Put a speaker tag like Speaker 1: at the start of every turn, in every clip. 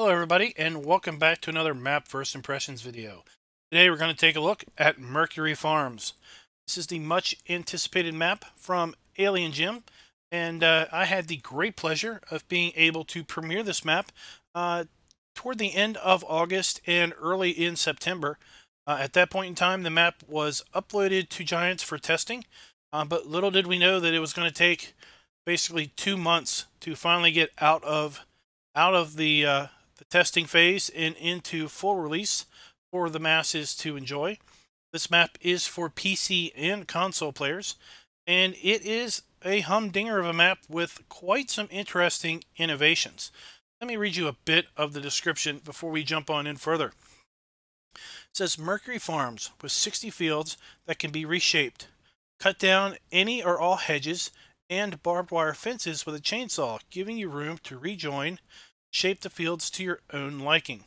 Speaker 1: Hello everybody and welcome back to another map first impressions video. Today we're going to take a look at Mercury Farms. This is the much anticipated map from Alien Jim and uh, I had the great pleasure of being able to premiere this map uh, toward the end of August and early in September. Uh, at that point in time the map was uploaded to Giants for testing uh, but little did we know that it was going to take basically two months to finally get out of out of the uh, the testing phase and into full release for the masses to enjoy. This map is for PC and console players, and it is a humdinger of a map with quite some interesting innovations. Let me read you a bit of the description before we jump on in further. It says Mercury Farms with 60 fields that can be reshaped. Cut down any or all hedges and barbed wire fences with a chainsaw, giving you room to rejoin Shape the fields to your own liking.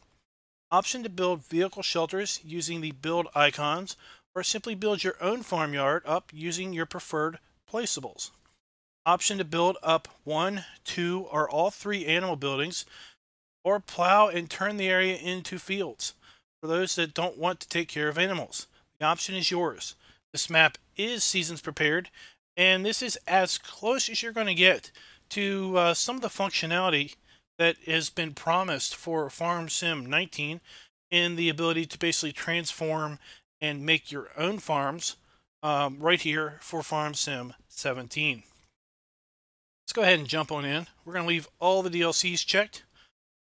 Speaker 1: Option to build vehicle shelters using the build icons, or simply build your own farmyard up using your preferred placeables. Option to build up one, two, or all three animal buildings, or plow and turn the area into fields. For those that don't want to take care of animals, the option is yours. This map is seasons prepared, and this is as close as you're going to get to uh, some of the functionality that has been promised for Farm Sim 19 in the ability to basically transform and make your own farms um, right here for Farm Sim 17. Let's go ahead and jump on in. We're going to leave all the DLCs checked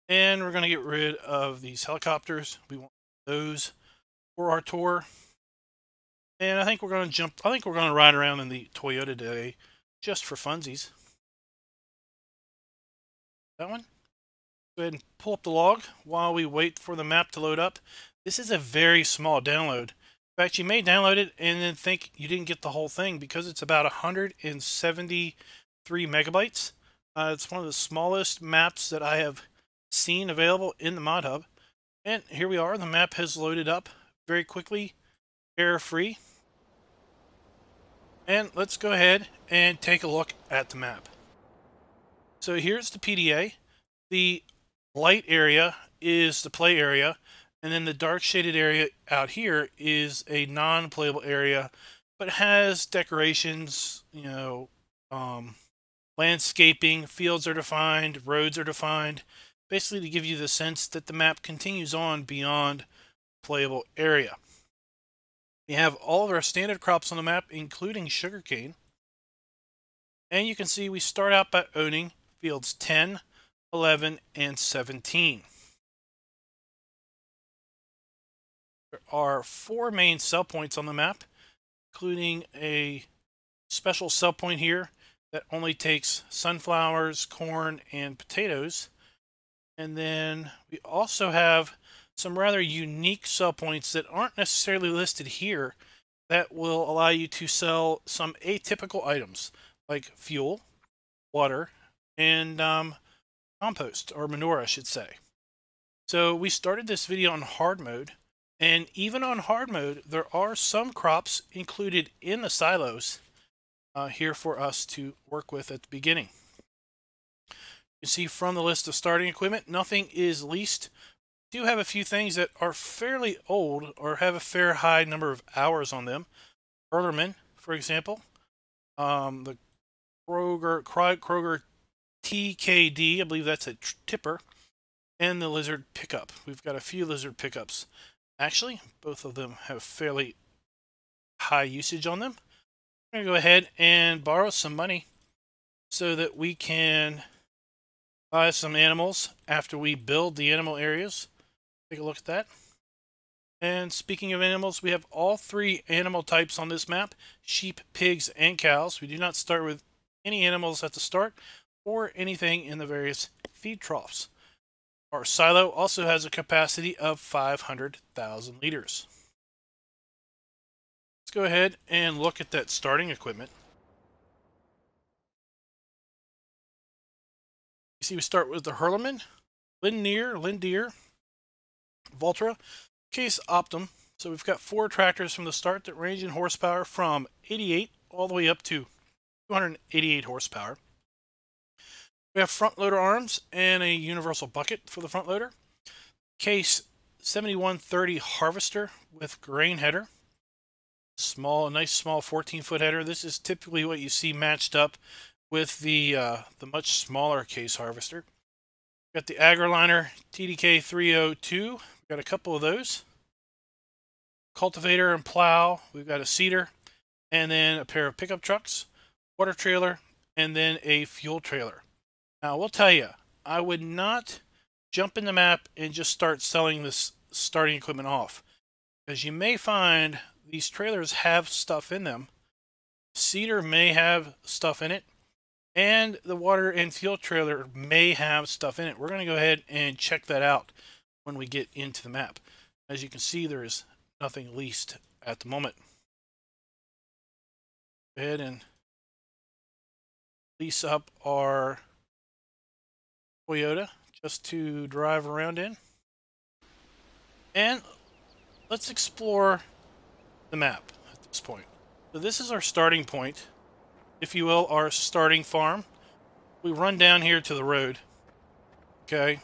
Speaker 1: and we're going to get rid of these helicopters. We want those for our tour. And I think we're going to jump, I think we're going to ride around in the Toyota today just for funsies. That one? Go ahead and pull up the log while we wait for the map to load up. This is a very small download. In fact, you may download it and then think you didn't get the whole thing because it's about 173 megabytes. Uh, it's one of the smallest maps that I have seen available in the mod hub. And here we are. The map has loaded up very quickly, error-free. And let's go ahead and take a look at the map. So here's the PDA. The light area is the play area, and then the dark shaded area out here is a non-playable area, but has decorations, you know, um, landscaping, fields are defined, roads are defined, basically to give you the sense that the map continues on beyond playable area. We have all of our standard crops on the map, including sugarcane. And you can see we start out by owning fields 10, 11, and 17. There are four main sell points on the map, including a special sell point here that only takes sunflowers, corn, and potatoes. And then we also have some rather unique sell points that aren't necessarily listed here that will allow you to sell some atypical items like fuel, water, and um, compost or manure, I should say. So we started this video on hard mode, and even on hard mode, there are some crops included in the silos uh, here for us to work with at the beginning. You see from the list of starting equipment, nothing is leased. We do have a few things that are fairly old or have a fair high number of hours on them. Hürlimann, for example, um, the Kröger, Kröger TKD, I believe that's a tipper, and the lizard pickup. We've got a few lizard pickups. Actually, both of them have fairly high usage on them. I'm going to go ahead and borrow some money so that we can buy some animals after we build the animal areas. Take a look at that. And speaking of animals, we have all three animal types on this map, sheep, pigs, and cows. We do not start with any animals at the start or anything in the various feed troughs. Our silo also has a capacity of 500,000 liters. Let's go ahead and look at that starting equipment. You see we start with the Hürlimann, Lindner, Lindeer, Valtra, Case Optum. So we've got four tractors from the start that range in horsepower from 88 all the way up to 288 horsepower. We have front loader arms and a universal bucket for the front loader. Case 7130 harvester with grain header. Small, nice small 14 foot header. This is typically what you see matched up with the uh, the much smaller case harvester. Got the Agroliner TDK 302. We've Got a couple of those. Cultivator and plow. We've got a seeder, and then a pair of pickup trucks, water trailer, and then a fuel trailer. Now, we'll tell you, I would not jump in the map and just start selling this starting equipment off. Because you may find these trailers have stuff in them. Seeder may have stuff in it. And the water and fuel trailer may have stuff in it. We're going to go ahead and check that out when we get into the map. As you can see, there is nothing leased at the moment. Go ahead and lease up our Toyota just to drive around in. And let's explore the map at this point. So this is our starting point, if you will, our starting farm. We run down here to the road. Okay.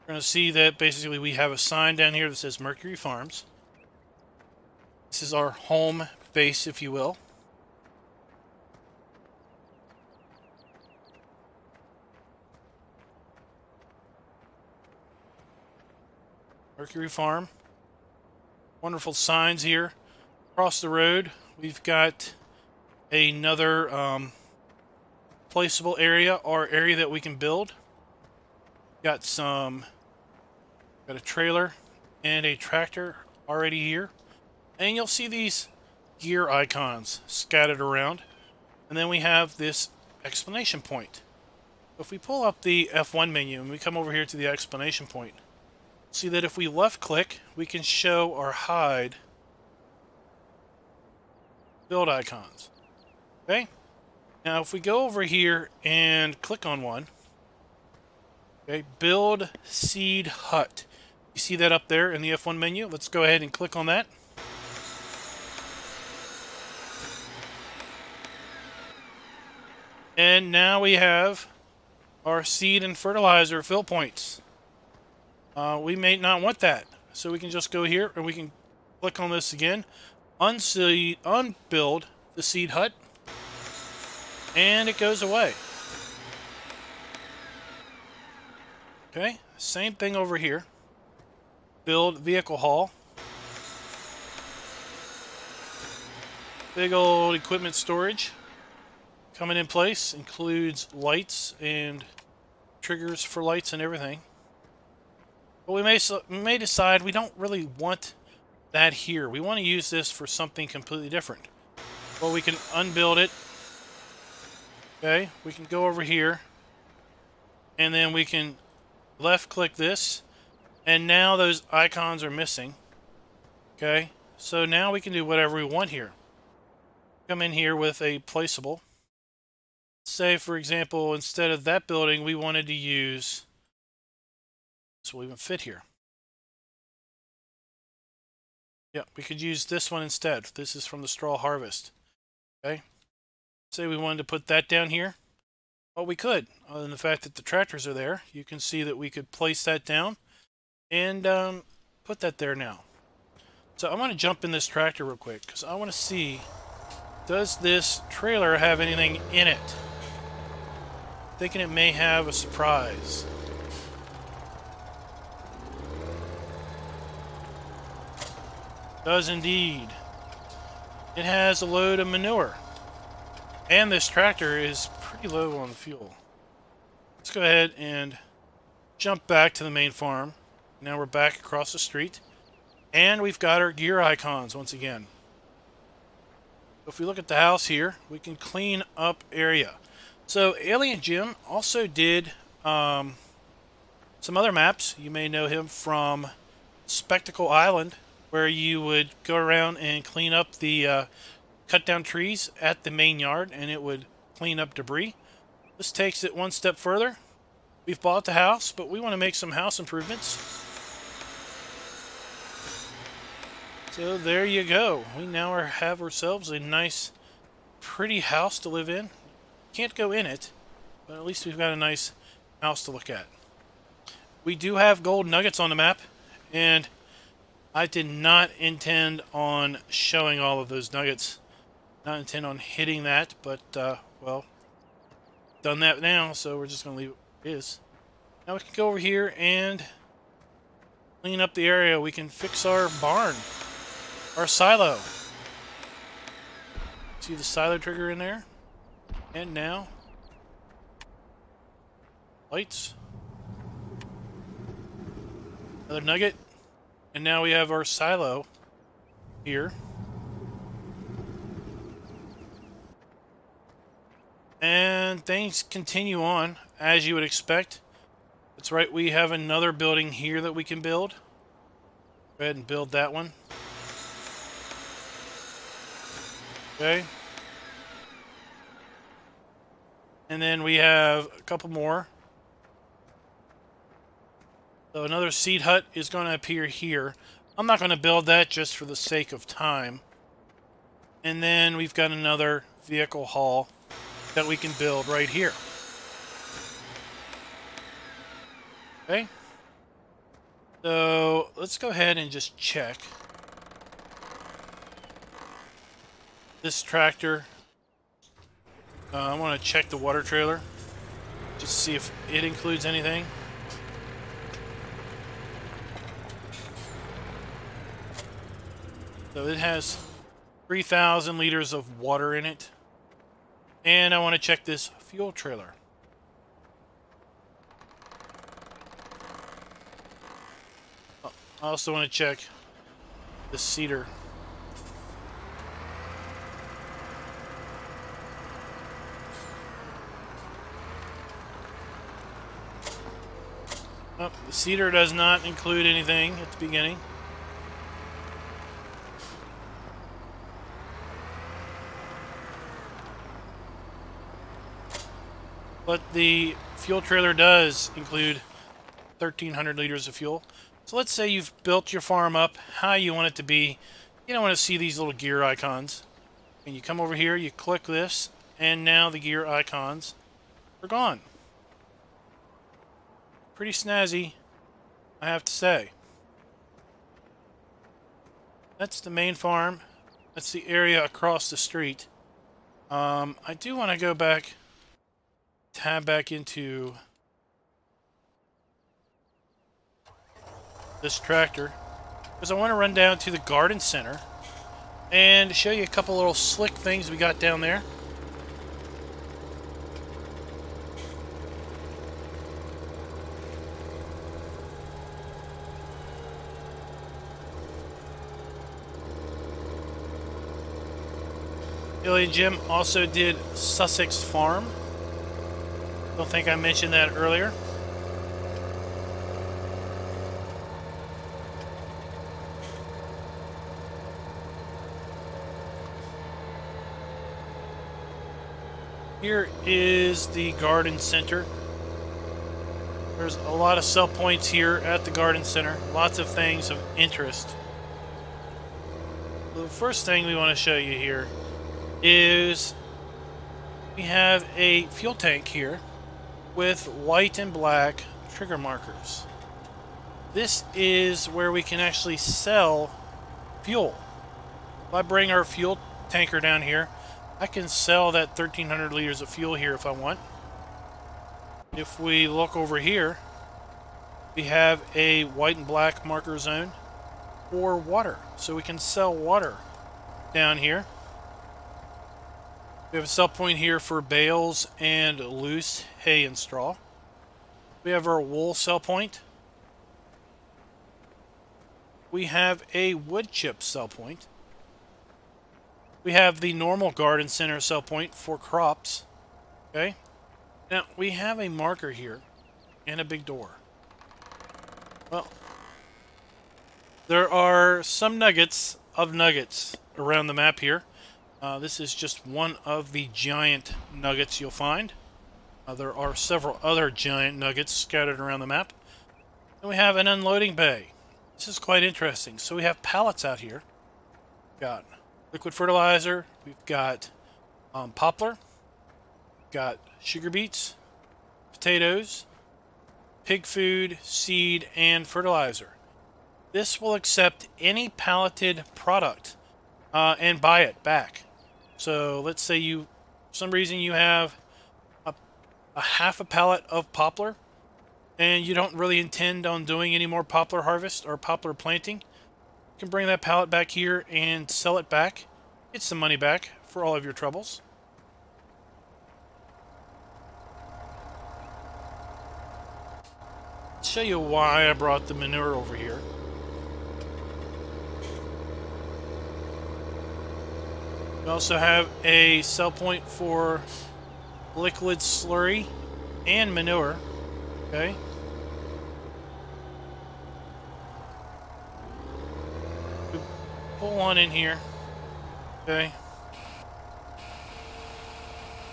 Speaker 1: We're going to see that basically we have a sign down here that says Mercury Farms. This is our home base, if you will. Mercury Farm. Wonderful signs here. Across the road, we've got another um, placeable area or area that we can build. Got some, got a trailer and a tractor already here. And you'll see these gear icons scattered around. And then we have this explanation point. If we pull up the F1 menu and we come over here to the explanation point, see that if we left click, we can show or hide build icons. Okay? Now if we go over here and click on one, okay, build seed hut. You see that up there in the F1 menu? Let's go ahead and click on that. And now we have our seed and fertilizer fill points. Uh, we may not want that. So we can just go here and we can click on this again. Unseed, unbuild the seed hut. And it goes away. Okay, same thing over here. Build vehicle hall. Big old equipment storage. Coming in place includes lights and triggers for lights and everything. But we may, we may decide we don't really want that here. We want to use this for something completely different. Well, we can unbuild it. Okay, we can go over here. And then we can left click this. And now those icons are missing. Okay, so now we can do whatever we want here. Come in here with a placeable. Say, for example, instead of that building, we wanted to use this will even fit here. Yeah, we could use this one instead. This is from the straw harvest. Okay. Say we wanted to put that down here. Well, we could. Other than the fact that the tractors are there, you can see that we could place that down and um, put that there now. So I'm going to jump in this tractor real quick because I want to see, does this trailer have anything in it? Thinking it may have a surprise. Does indeed. It has a load of manure. And this tractor is pretty low on fuel. Let's go ahead and jump back to the main farm. Now we're back across the street. And we've got our gear icons once again. If we look at the house here, we can clean up area. So Alien Jim also did um, some other maps. You may know him from Spectacle Island where you would go around and clean up the uh, cut down trees at the main yard and it would clean up debris. This takes it one step further. We've bought the house, but we want to make some house improvements. So there you go. We now have ourselves a nice, pretty house to live in. Can't go in it, but at least we've got a nice house to look at. we do have gold nuggets on the map, and I did not intend on showing all of those nuggets. Not intend on hitting that, but, uh, well, done that now, so we're just going to leave it is. Now we can go over here and clean up the area. We can fix our barn, our silo. See the silo trigger in there? And now, lights. Another nugget. And now we have our silo here. And things continue on, as you would expect. That's right, we have another building here that we can build. Go ahead and build that one. Okay. And then we have a couple more. So another seed hut is going to appear here. I'm not going to build that just for the sake of time. And then we've got another vehicle hall that we can build right here. Okay. So let's go ahead and just check. This tractor. Uh, I want to check the water trailer. Just to see if it includes anything. So it has 3,000 liters of water in it. And I want to check this fuel trailer. Oh, I also want to check the seeder. Oh, the seeder does not include anything at the beginning. But the fuel trailer does include 1,300 liters of fuel. So let's say you've built your farm up how you want it to be. You don't want to see these little gear icons. And you come over here, you click this, and now the gear icons are gone. Pretty snazzy, I have to say. That's the main farm. That's the area across the street. Um, I do want to go back tab back into this tractor because I want to run down to the garden center and show you a couple little slick things we got down there. Alien Jim also did Sussex Farm. Don't think I mentioned that earlier. Here is the garden center. There's a lot of sell points here at the garden center. Lots of things of interest. the first thing we want to show you here is we have a fuel tank here with white and black trigger markers. This is where we can actually sell fuel. If I bring our fuel tanker down here, I can sell that 1300 liters of fuel here if I want. If we look over here, we have a white and black marker zone for water. So we can sell water down here. We have a sell point here for bales and loose hay and straw. We have our wool sell point. We have a wood chip sell point. We have the normal garden center sell point for crops. Okay. Now, we have a marker here and a big door. Well, there are some nuggets of nuggets around the map here. Uh, this is just one of the giant nuggets you'll find. Uh, there are several other giant nuggets scattered around the map. And we have an unloading bay. This is quite interesting. So we have pallets out here. We've got liquid fertilizer. We've got um, poplar. We've got sugar beets, potatoes, pig food, seed, and fertilizer. This will accept any palleted product uh, and buy it back. So let's say you, for some reason you have a, a half a pallet of poplar and you don't really intend on doing any more poplar harvest or poplar planting, you can bring that pallet back here and sell it back. Get some money back for all of your troubles. show you why I brought the manure over here. We also have a sell point for liquid slurry and manure. Okay. Pull one in here. Okay.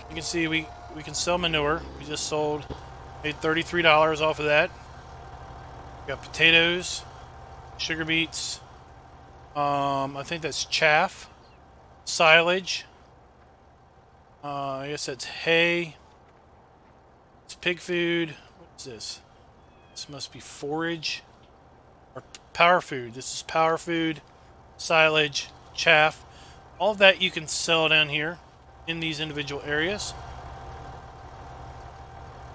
Speaker 1: You can see we, we can sell manure. We just sold, made $33 off of that. We got potatoes, sugar beets, um, I think that's chaff silage. Uh, I guess that's hay. It's pig food. What's this? This must be forage or power food. This is power food, silage, chaff. All of that you can sell down here in these individual areas.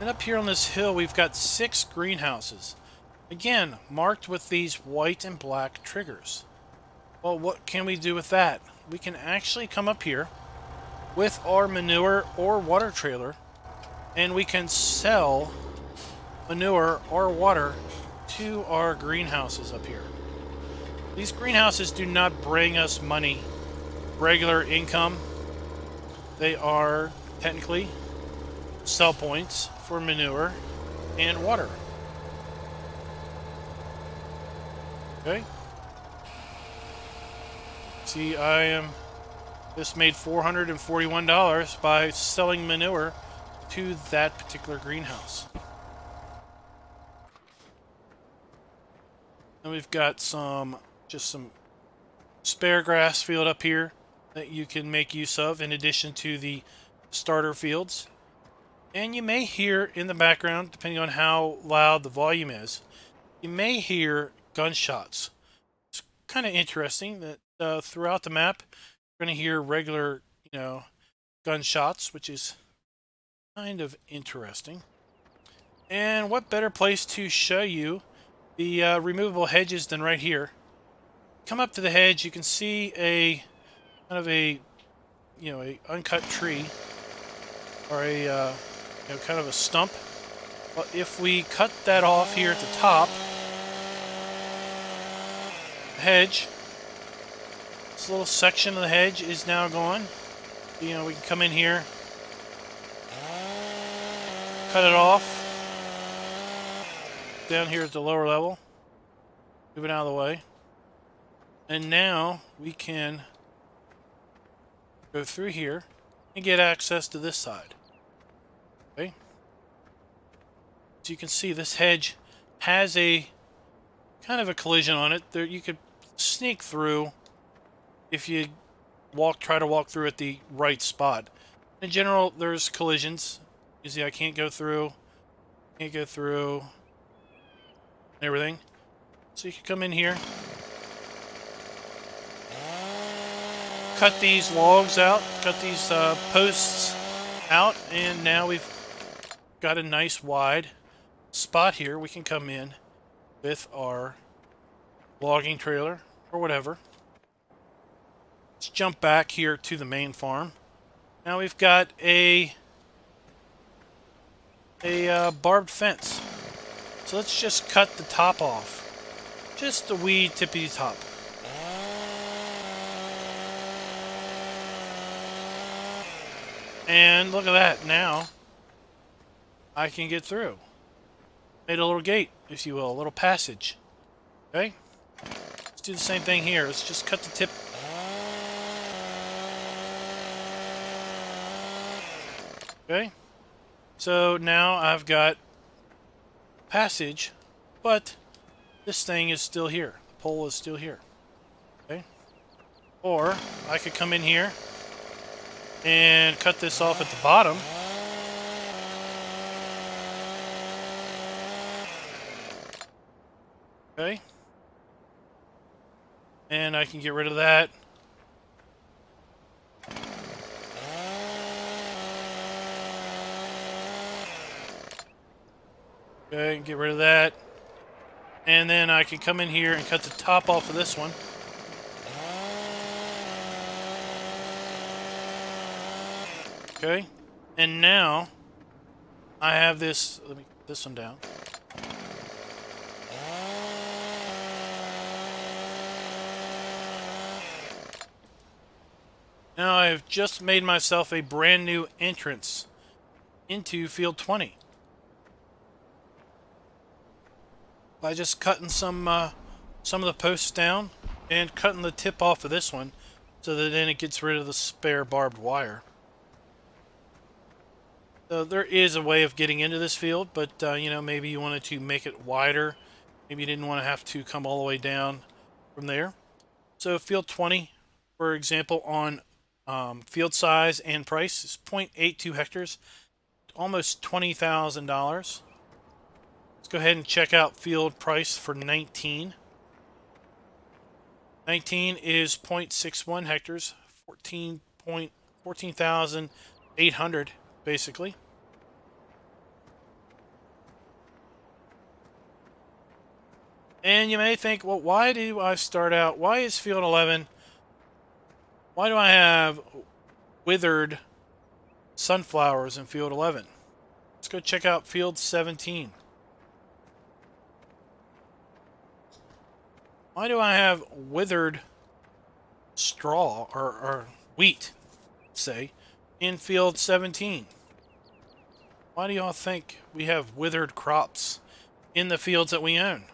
Speaker 1: And up here on this hill, we've got six greenhouses. Again, marked with these white and black triggers. Well, what can we do with that? We can actually come up here with our manure or water trailer and we can sell manure or water to our greenhouses up here. These greenhouses do not bring us money, regular income. They are technically sell points for manure and water. Okay. See, I am just made $441 by selling manure to that particular greenhouse. And we've got some, just some spare grass field up here that you can make use of in addition to the starter fields. And you may hear in the background, depending on how loud the volume is, you may hear gunshots. It's kind of interesting that uh, throughout the map, you're going to hear regular, you know, gunshots, which is kind of interesting. And what better place to show you the uh, removable hedges than right here. Come up to the hedge, you can see a kind of a, you know, a uncut tree or a, uh, you know, kind of a stump. But if we cut that off here at the top, hedge, this little section of the hedge is now gone. You know, we can come in here, cut it off, down here at the lower level, move it out of the way. And now we can go through here and get access to this side. Okay? So you can see this hedge has a kind of a collision on it. There you could sneak through if you walk, try to walk through at the right spot. In general, there's collisions. You see, I can't go through, can't go through, everything. So you can come in here, cut these logs out, cut these uh, posts out, and now we've got a nice wide spot here. We can come in with our logging trailer or whatever. Let's jump back here to the main farm. Now we've got a a uh, barbed fence. So let's just cut the top off. Just the wee tippy top. And look at that. Now I can get through. Made a little gate, if you will, a little passage. Okay? Let's do the same thing here. Let's just cut the tip Okay. So now I've got passage, but this thing is still here. The pole is still here. Okay. Or I could come in here and cut this off at the bottom. Okay. And I can get rid of that. Okay, get rid of that. And then I can come in here and cut the top off of this one. Okay. And now I have this, let me this one down. Now I've just made myself a brand new entrance into field 20. By just cutting some uh, some of the posts down and cutting the tip off of this one so that then it gets rid of the spare barbed wire. So there is a way of getting into this field, but uh, you know maybe you wanted to make it wider. Maybe you didn't want to have to come all the way down from there. So field 20, for example, on um, field size and price is 0.82 hectares, almost $20,000. Let's go ahead and check out field price for 19. 19 is 0.61 hectares, 14 point 14,800 basically. And you may think, well, why do I start out? Why is field 11 why do I have withered sunflowers in field 11? Let's go check out field 17. Why do I have withered straw or, or wheat, say, in field 17? Why do y'all think we have withered crops in the fields that we own?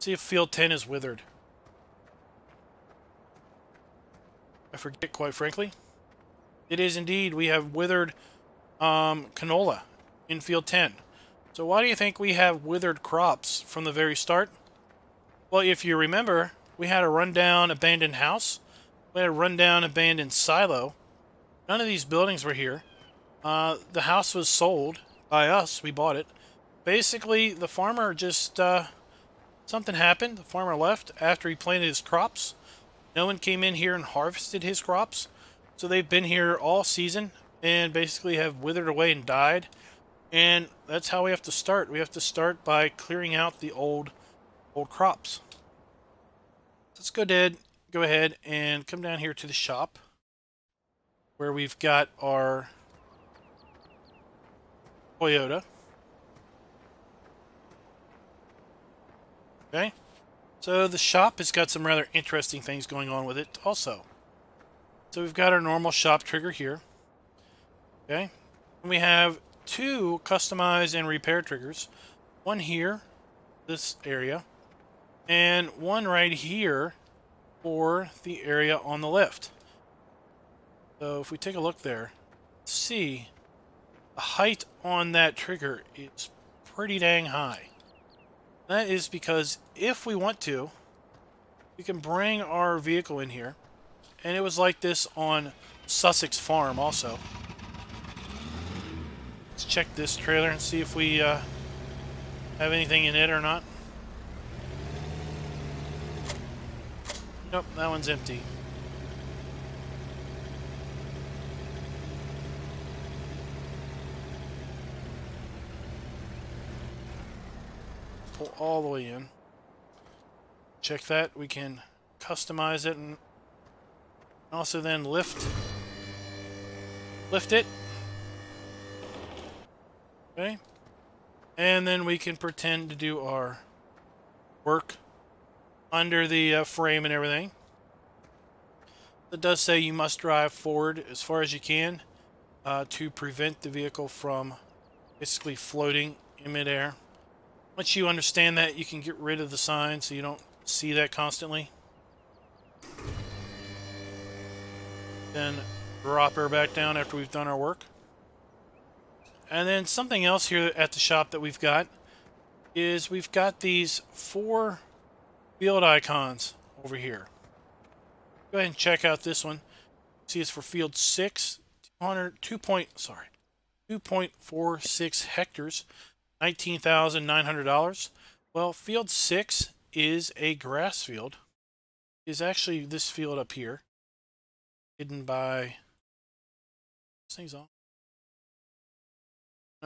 Speaker 1: see if field 10 is withered. I forget, quite frankly. It is indeed. We have withered um, canola in field 10. So why do you think we have withered crops from the very start? Well, if you remember, we had a rundown abandoned house. We had a rundown abandoned silo. None of these buildings were here. Uh, the house was sold by us. We bought it. Basically, the farmer just... Uh, something happened. The farmer left after he planted his crops. No one came in here and harvested his crops. So they've been here all season and basically have withered away and died. And that's how we have to start. We have to start by clearing out the old old crops. Let's go ahead, go ahead and come down here to the shop where we've got our Toyota. Okay. So the shop has got some rather interesting things going on with it also. So we've got our normal shop trigger here. Okay. And we have two customize and repair triggers. One here, this area, and one right here for the area on the left. So if we take a look there, see the height on that trigger is pretty dang high. That is because if we want to, we can bring our vehicle in here. And it was like this on Sussex Farm also. Let's check this trailer and see if we uh, have anything in it or not. Nope, that one's empty. pull all the way in. Check that. We can customize it and also then lift lift it. Okay. And then we can pretend to do our work under the uh, frame and everything. It does say you must drive forward as far as you can uh, to prevent the vehicle from basically floating in midair. Once you understand that, you can get rid of the sign so you don't see that constantly. Then drop her back down after we've done our work. And then something else here at the shop that we've got is we've got these four field icons over here. Go ahead and check out this one. See, it's for field 6, 200, 2 point, sorry, 2.46 hectares. $19,900. Well, field six is a grass field. Is actually this field up here, hidden by. This thing's on.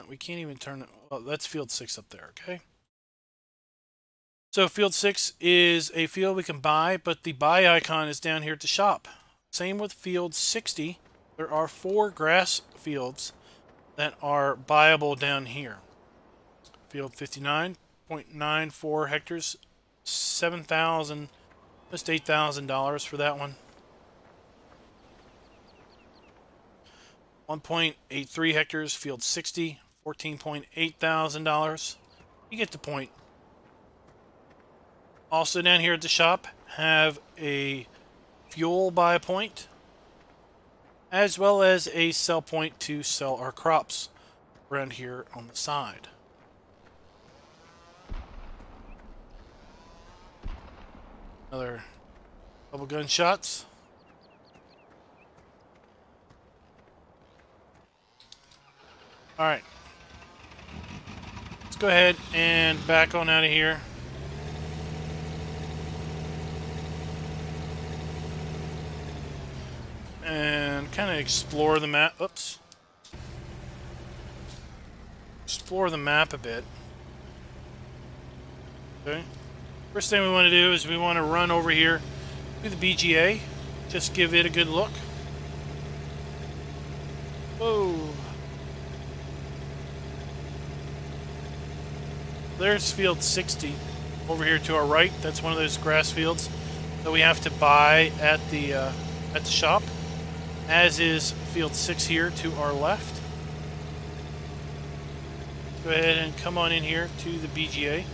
Speaker 1: We can't even turn it. Well, that's field six up there. Okay. So field six is a field we can buy, but the buy icon is down here at the shop. Same with field 60. There are four grass fields that are buyable down here. Field 59.94 hectares, 7,000, just $8,000 for that one. 1.83 hectares, field 60, $14.8 thousand. You get the point. Also down here at the shop have a fuel buy point as well as a sell point to sell our crops around here on the side. Another couple gunshots. Alright. Let's go ahead and back on out of here. And kind of explore the map. Oops. Explore the map a bit. Okay. First thing we want to do is we want to run over here to the BGA. Just give it a good look. Oh. There's field 60 over here to our right. That's one of those grass fields that we have to buy at the uh, at the shop as is field 6 here to our left. Go ahead and come on in here to the BGA.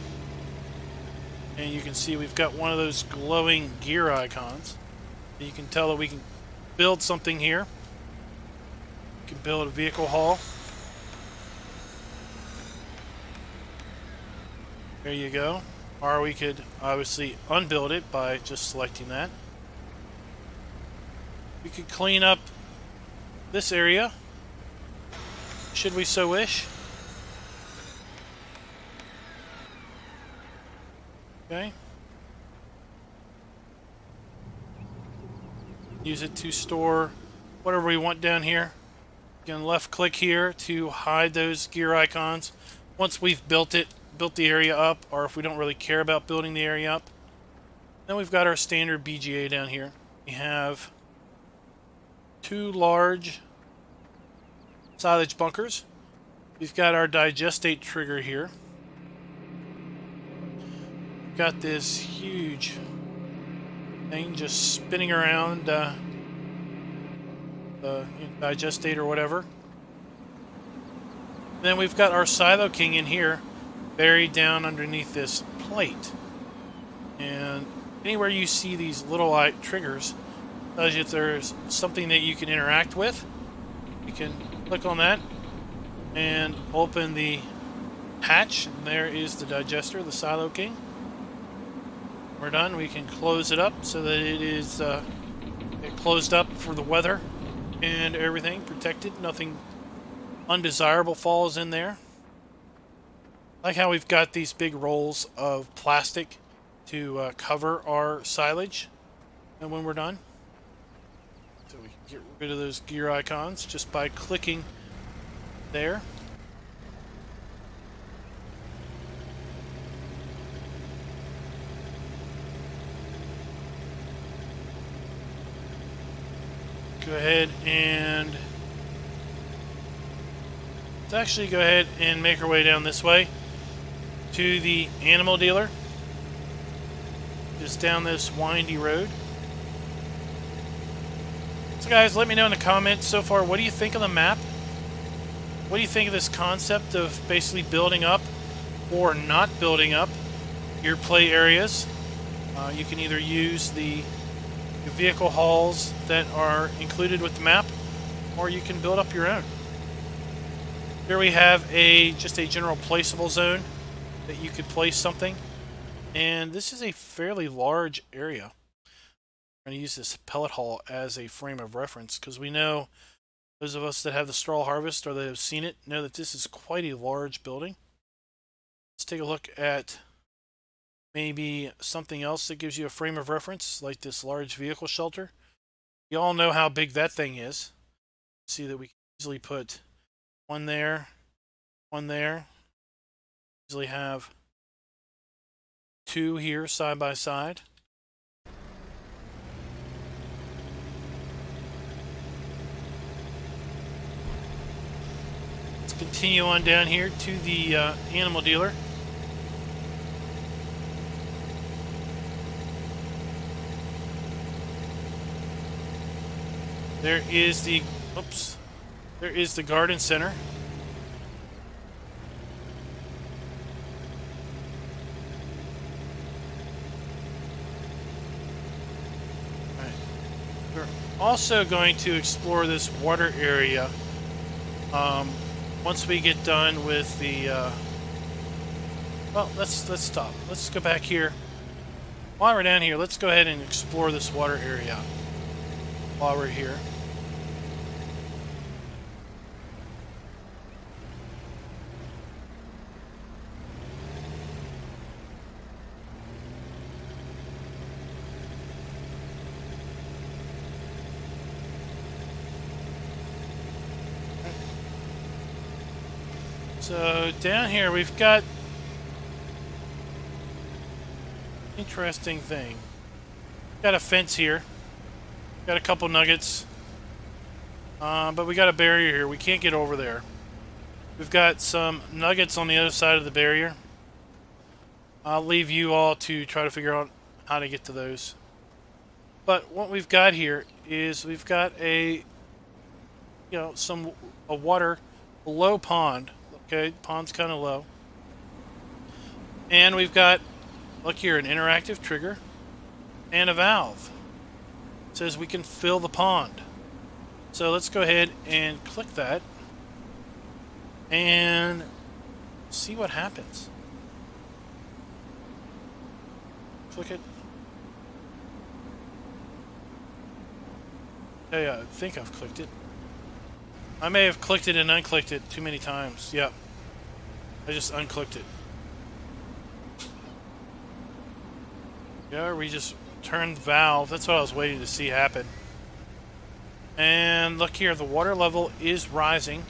Speaker 1: And you can see we've got one of those glowing gear icons. You can tell that we can build something here. We can build a vehicle hall. There you go. Or we could obviously unbuild it by just selecting that. We could clean up this area, should we so wish. Okay. Use it to store whatever we want down here. You can left click here to hide those gear icons. Once we've built it, built the area up, or if we don't really care about building the area up, then we've got our standard BGA down here. We have two large silage bunkers. We've got our digestate trigger here. Got this huge thing just spinning around uh, the digestate or whatever. then we've got our Silo King in here, buried down underneath this plate. And anywhere you see these little light triggers, tells you if there's something that you can interact with. You can click on that and open the hatch. And there is the digester, the Silo King. We're done. We can close it up so that it is uh, it closed up for the weather and everything protected. Nothing undesirable falls in there. like how we've got these big rolls of plastic to uh, cover our silage and when we're done. So we can get rid of those gear icons just by clicking there. Go ahead and let's actually go ahead and make our way down this way to the animal dealer. Just down this windy road. So guys, let me know in the comments so far, what do you think of the map? What do you think of this concept of basically building up or not building up your play areas? Uh, you can either use the vehicle halls that are included with the map, or you can build up your own. Here we have a just a general placeable zone that you could place something. And this is a fairly large area. Going to use this pellet hall as a frame of reference because we know those of us that have the straw harvest or that have seen it know that this is quite a large building. Let's take a look at maybe something else that gives you a frame of reference, like this large vehicle shelter. You all know how big that thing is. See that we can easily put one there, one there. Easily have two here side by side. Let's continue on down here to the uh, animal dealer. There is the, oops, there is the garden center. We're also going to explore this water area um, once we get done with the. Uh, well, let's let's stop. Let's go back here. While we're down here, let's go ahead and explore this water area while we're here. So down here we've got interesting thing. Got a fence here. Got a couple nuggets. Uh, but we got a barrier here. We can't get over there. We've got some nuggets on the other side of the barrier. I'll leave you all to try to figure out how to get to those. But what we've got here is we've got a, you know, some a water below pond Okay, pond's kind of low. And we've got, look here, an interactive trigger and a valve. It says we can fill the pond. So let's go ahead and click that and see what happens. Click it. Yeah, I think I've clicked it. I may have clicked it and unclicked it too many times. Yep. I just unclicked it. Yeah, we just turned the valve. That's what I was waiting to see happen. And look here, the water level is rising.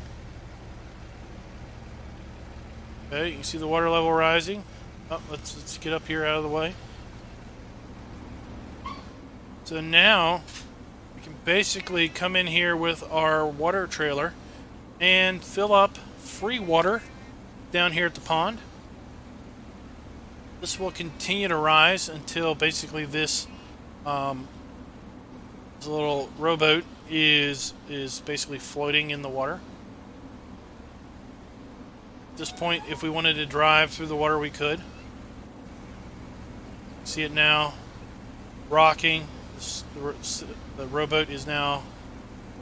Speaker 1: Okay, you can see the water level rising. Oh, let's, let's get up here out of the way. So now we can basically come in here with our water trailer and fill up free water down here at the pond. This will continue to rise until basically this, um, this little rowboat is is basically floating in the water. At this point, if we wanted to drive through the water, we could. See it now rocking the, the rowboat is now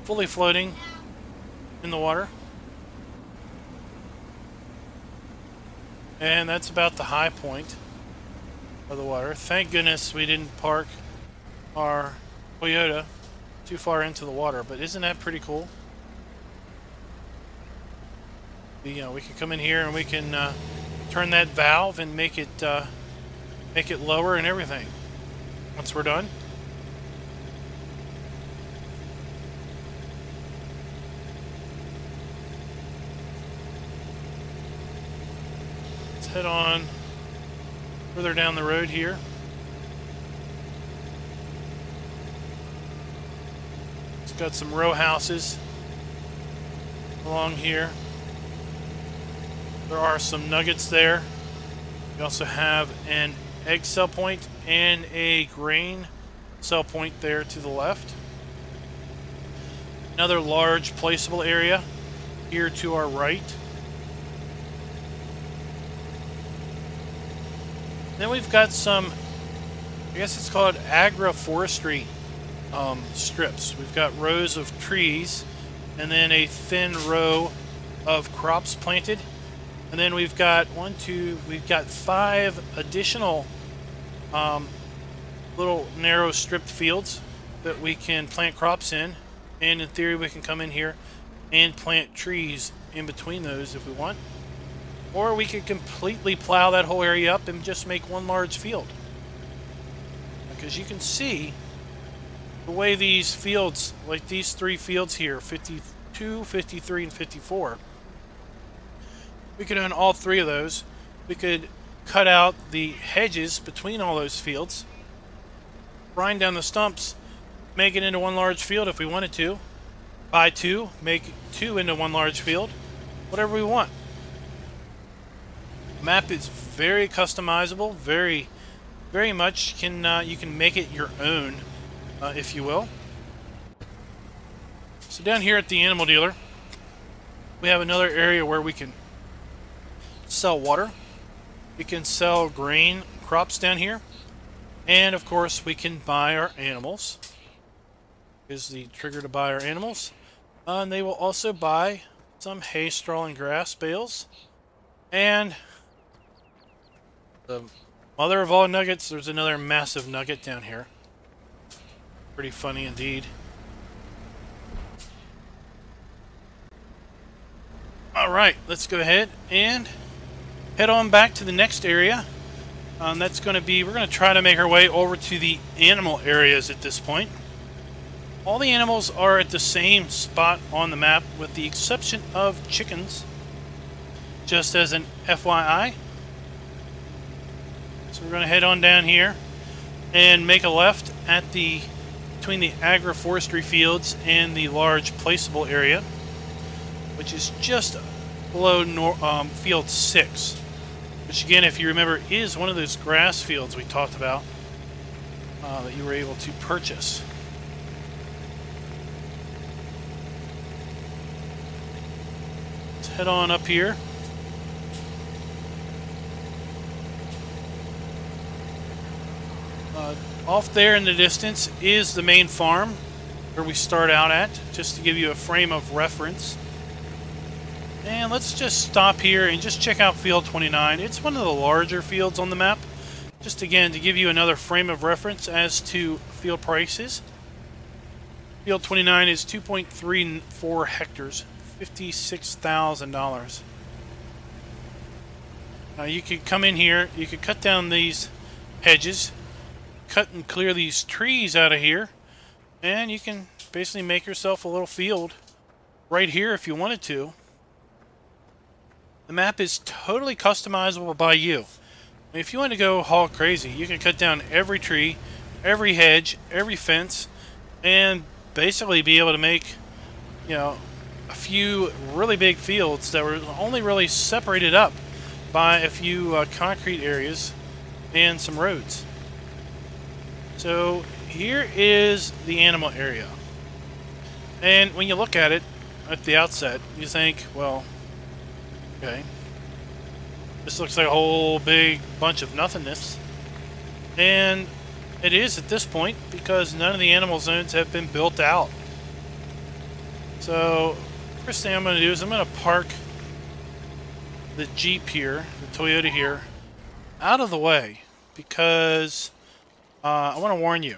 Speaker 1: fully floating in the water. And that's about the high point of the water. Thank goodness we didn't park our Toyota too far into the water, but isn't that pretty cool? You know, we can come in here and we can uh, turn that valve and make it uh, make it lower and everything once we're done. Head on further down the road here. It's got some row houses along here. There are some nuggets there. We also have an egg sell point and a grain sell point there to the left. Another large placeable area here to our right. Then we've got some, I guess it's called agroforestry um, strips. We've got rows of trees and then a thin row of crops planted. And then we've got one, two, we've got five additional um, little narrow stripped fields that we can plant crops in. And in theory, we can come in here and plant trees in between those if we want. Or we could completely plow that whole area up and just make one large field. Because you can see the way these fields, like these three fields here, 52, 53, and 54, we could own all three of those. We could cut out the hedges between all those fields, grind down the stumps, make it into one large field if we wanted to, buy two, make two into one large field, whatever we want. Map is very customizable, very, very much can uh, you can make it your own, uh, if you will. So down here at the animal dealer, we have another area where we can sell water. We can sell grain crops down here. And of course we can buy our animals. Is the trigger to buy our animals. Uh, and they will also buy some hay, straw, and grass bales. And the mother of all nuggets, there's another massive nugget down here. Pretty funny indeed. Alright, let's go ahead and head on back to the next area. Um, that's going to be, we're going to try to make our way over to the animal areas at this point. All the animals are at the same spot on the map with the exception of chickens. Just as an FYI. So we're going to head on down here and make a left at the between the agroforestry fields and the large placeable area, which is just below nor um, field 6. Which again, if you remember, is one of those grass fields we talked about uh, that you were able to purchase. Let's head on up here. Uh, off there in the distance is the main farm where we start out at, just to give you a frame of reference. And let's just stop here and just check out field 29. It's one of the larger fields on the map. Just again, to give you another frame of reference as to field prices. Field 29 is 2.34 hectares, $56,000. Now you could come in here, you could cut down these hedges, cut and clear these trees out of here, and you can basically make yourself a little field right here if you wanted to. The map is totally customizable by you. If you want to go haul crazy, you can cut down every tree, every hedge, every fence, and basically be able to make, you know, a few really big fields that were only really separated up by a few uh, concrete areas and some roads. So here is the animal area. And when you look at it at the outset, you think, well, Okay. This looks like a whole big bunch of nothingness. And it is at this point because none of the animal zones have been built out. So, first thing I'm going to do is I'm going to park the Jeep here, the Toyota here, out of the way because uh, I want to warn you.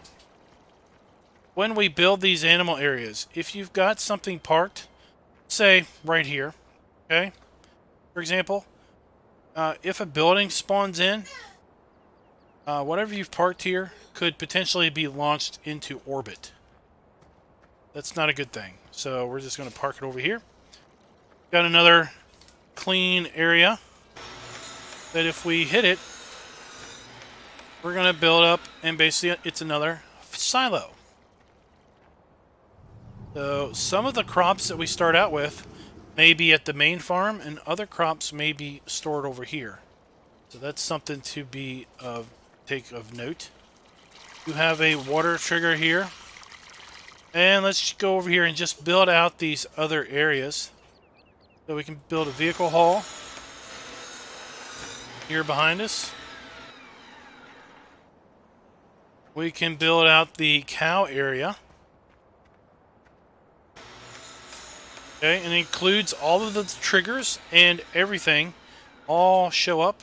Speaker 1: When we build these animal areas, if you've got something parked, say right here, okay, for example, uh, if a building spawns in, uh, whatever you've parked here could potentially be launched into orbit. That's not a good thing. So we're just going to park it over here. Got another clean area that if we hit it, we're going to build up and basically it's another silo. So some of the crops that we start out with may be at the main farm, and other crops may be stored over here. So that's something to be of take of note. You have a water trigger here. And let's go over here and just build out these other areas. So we can build a vehicle hall here behind us. We can build out the cow area. Okay, and it includes all of the triggers and everything all show up.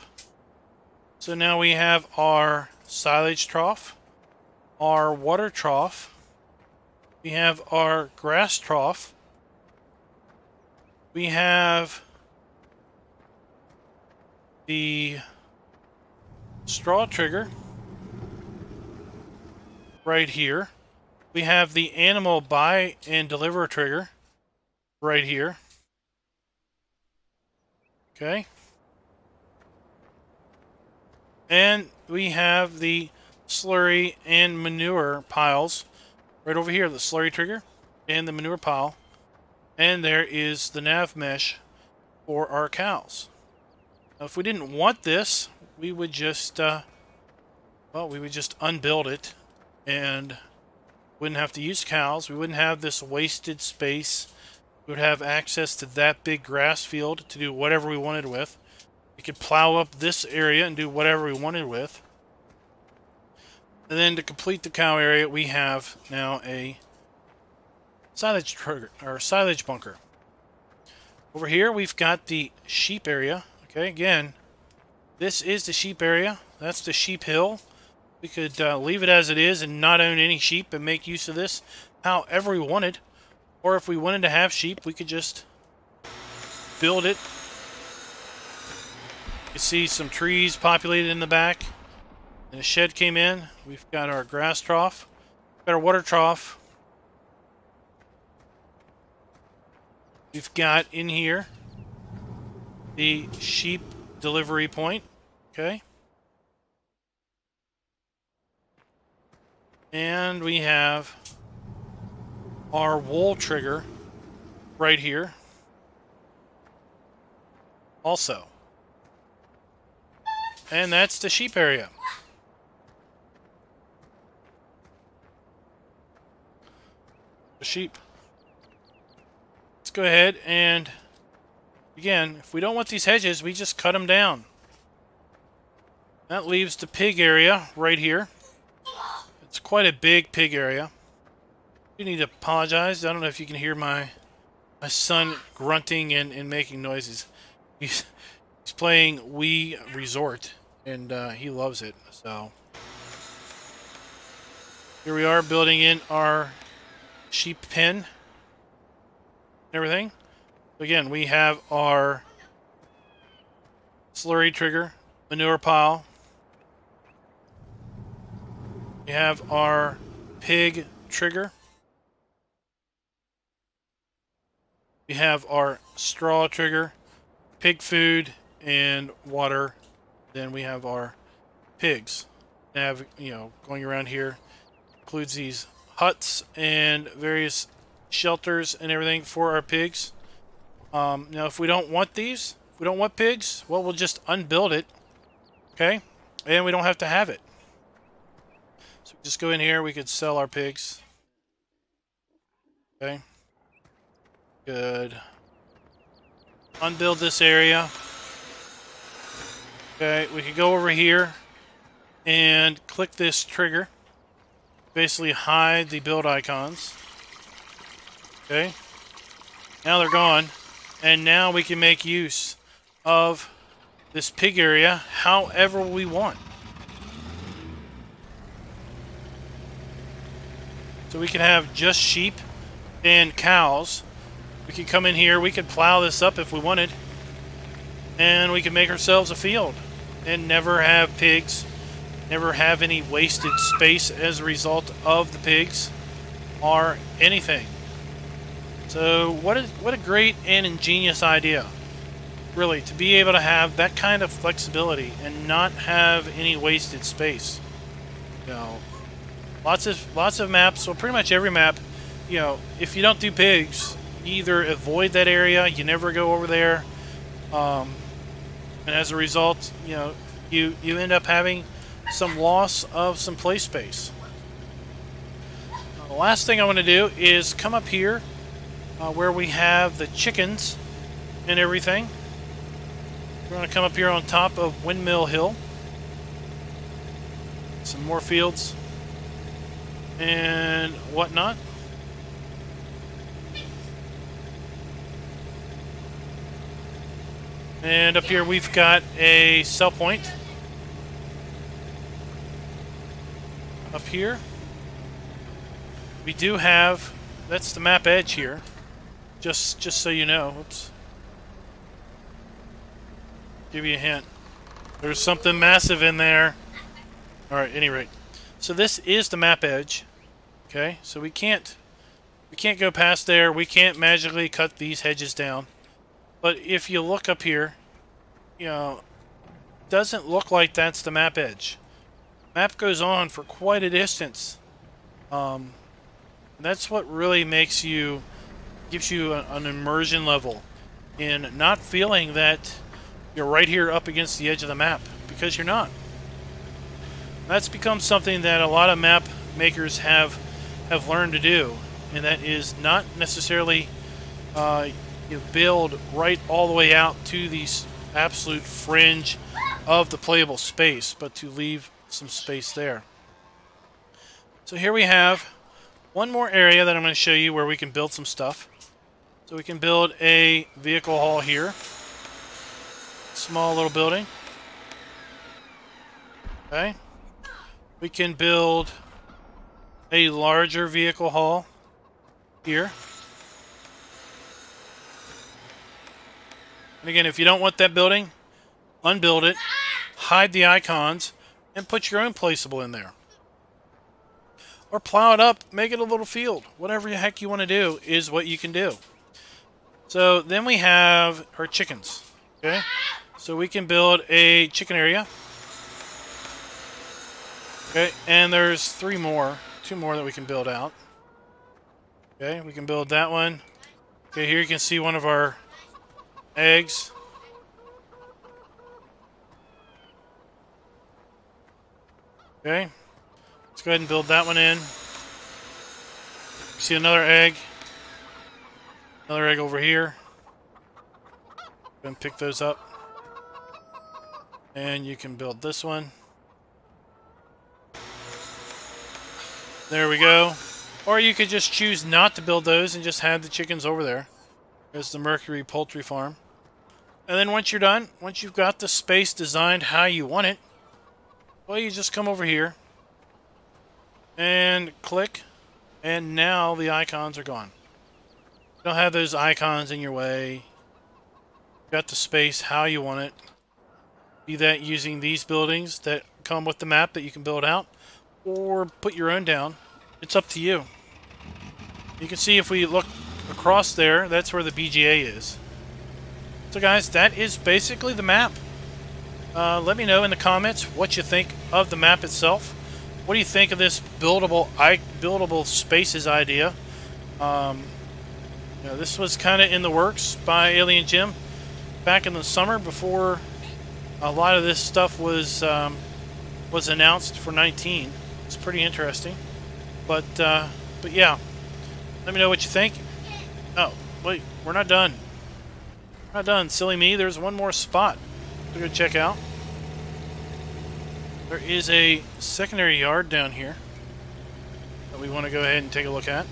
Speaker 1: So now we have our silage trough, our water trough, we have our grass trough, we have the straw trigger right here. We have the animal buy and deliver trigger right here. Okay. And we have the slurry and manure piles right over here. The slurry trigger and the manure pile. And there is the nav mesh for our cows. Now, if we didn't want this, we would just, uh, well, we would just unbuild it and wouldn't have to use cows. We wouldn't have this wasted space we would have access to that big grass field to do whatever we wanted with. We could plow up this area and do whatever we wanted with. And then to complete the cow area, we have now a silage trigger or silage bunker. Over here, we've got the sheep area. Okay, again, this is the sheep area. That's the sheep hill. We could uh, leave it as it is and not own any sheep and make use of this however we wanted. Or if we wanted to have sheep, we could just build it. You see some trees populated in the back. And a shed came in. We've got our grass trough. Got our water trough. We've got in here the sheep delivery point. Okay. And we have our wool trigger right here. Also. And that's the sheep area. The sheep. Let's go ahead and, again, if we don't want these hedges, we just cut them down. That leaves the pig area right here. It's quite a big pig area. You need to apologize. I don't know if you can hear my my son grunting and, and making noises. He's he's playing Wii Resort and uh, he loves it. So here we are building in our sheep pen and everything. Again, we have our slurry trigger, manure pile. We have our pig trigger. We have our straw trigger, pig food, and water. Then we have our pigs. Have you know going around here includes these huts and various shelters and everything for our pigs. Um, now, if we don't want these, if we don't want pigs, well, we'll just unbuild it. Okay, and we don't have to have it. Just go in here. We could sell our pigs. Okay. Good. Unbuild this area. Okay, we could go over here and click this trigger. Basically hide the build icons. Okay. Now they're gone. And now we can make use of this pig area however we want. So we can have just sheep and cows we could come in here, we could plow this up if we wanted. And we could make ourselves a field. And never have pigs. Never have any wasted space as a result of the pigs. Or anything. So what a, what a great and ingenious idea. Really, to be able to have that kind of flexibility and not have any wasted space. You know, lots of lots of maps, well pretty much every map, you know, if you don't do pigs, either avoid that area, you never go over there, um, and as a result, you know, you you end up having some loss of some play space. The last thing I want to do is come up here uh, where we have the chickens and everything. We're going to come up here on top of Windmill Hill. Some more fields and whatnot. And up here we've got a sell point. Up here. We do have, that's the map edge here. Just, just so you know. Oops. Give you a hint. There's something massive in there. Alright, any rate. So this is the map edge. Okay, so we can't we can't go past there. We can't magically cut these hedges down. But if you look up here, you know, doesn't look like that's the map edge. Map goes on for quite a distance. Um, that's what really makes you, gives you a, an immersion level in not feeling that you're right here up against the edge of the map, because you're not. That's become something that a lot of map makers have have learned to do, and that is not necessarily uh, you build right all the way out to the absolute fringe of the playable space, but to leave some space there. So here we have one more area that I'm going to show you where we can build some stuff. So we can build a vehicle hall here. Small little building. Okay. We can build a larger vehicle hall here. And again, if you don't want that building, unbuild it, hide the icons, and put your own placeable in there. Or plow it up, make it a little field. Whatever the heck you want to do is what you can do. So then we have our chickens. Okay, so we can build a chicken area. Okay, and there's three more, two more that we can build out. Okay, we can build that one. Okay, here you can see one of our eggs. Okay. Let's go ahead and build that one in. See another egg. Another egg over here. Go and pick those up. And you can build this one. There we go. Or you could just choose not to build those and just have the chickens over there. There's the Mercury Poultry Farm. And then once you're done, once you've got the space designed how you want it, well, you just come over here and click, and now the icons are gone. You don't have those icons in your way. You've got the space how you want it. Be that using these buildings that come with the map that you can build out, or put your own down. It's up to you. You can see if we look across there, that's where the BGA is. So guys, that is basically the map. Uh, let me know in the comments what you think of the map itself. What do you think of this buildable I buildable spaces idea? Um, you know, this was kind of in the works by Alien Jim back in the summer before a lot of this stuff was um, was announced for 19. It's pretty interesting, but uh, but yeah, let me know what you think. Oh, wait, we're not done. Not done, silly me. There's one more spot to go check out. There is a secondary yard down here that we want to go ahead and take a look at.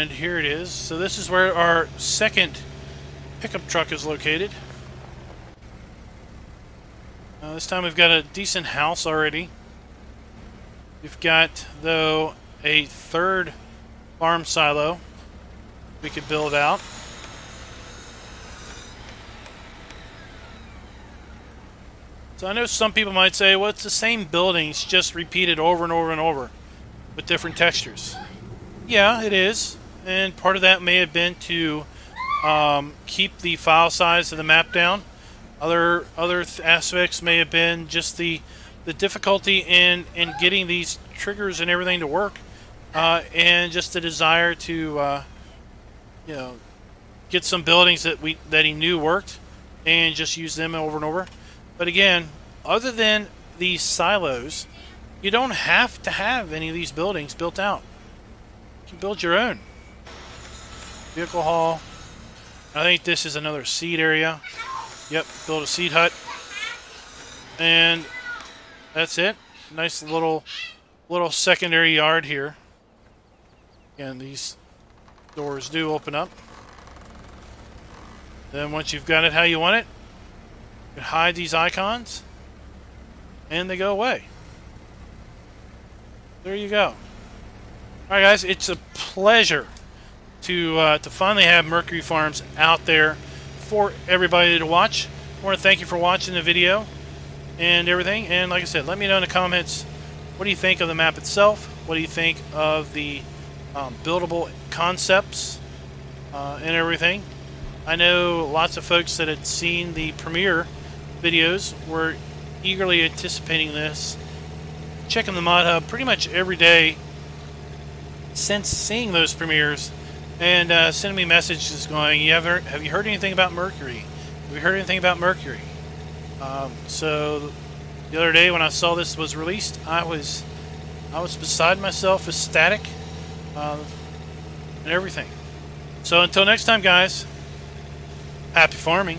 Speaker 1: And here it is. So this is where our second pickup truck is located. Uh, this time we've got a decent house already. We've got, though, a third farm silo we could build out. So I know some people might say, well, it's the same buildings, just repeated over and over and over with different textures. Yeah, it is. And part of that may have been to um, keep the file size of the map down. Other other aspects may have been just the the difficulty in in getting these triggers and everything to work, uh, and just the desire to uh, you know get some buildings that we that he knew worked and just use them over and over. But again, other than these silos, you don't have to have any of these buildings built out You can build your own. Vehicle hall. I think this is another seed area. Yep, build a seed hut. And that's it. Nice little little secondary yard here. And these doors do open up. Then once you've got it how you want it, you hide these icons and they go away. There you go. Alright guys, it's a pleasure to, uh, to finally have Mercury Farms out there for everybody to watch. I want to thank you for watching the video and everything. And like I said, let me know in the comments what do you think of the map itself? What do you think of the um, buildable concepts uh, and everything? I know lots of folks that had seen the premiere videos were eagerly anticipating this. Checking the mod hub pretty much every day since seeing those premieres and uh, sending me messages going, you ever, have you heard anything about Mercury? Have you heard anything about Mercury? Um, so the other day when I saw this was released, I was I was beside myself, ecstatic, uh, and everything. So until next time, guys, happy farming.